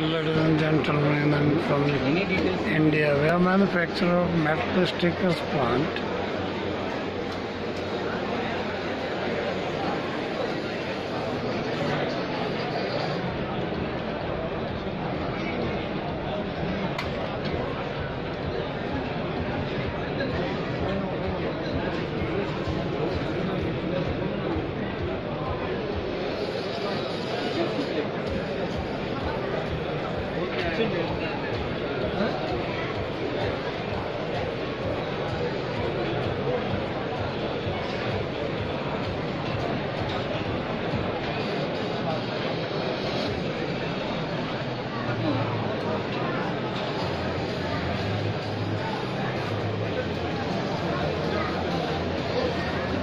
ladies and gentlemen, I'm from India. We are manufacturer of metal stickers plant.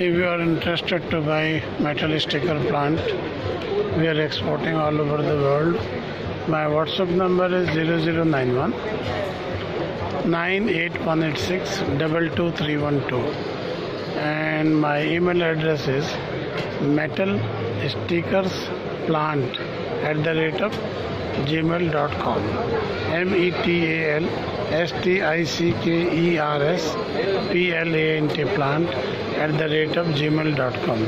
If you are interested to buy metal sticker plant, we are exporting all over the world. My WhatsApp number is 0091 98186 22312 and my email address is metal stickers plant at the rate of gmail.com m e t a l s t i c k e r s p l a n t plant at the rate of gmail.com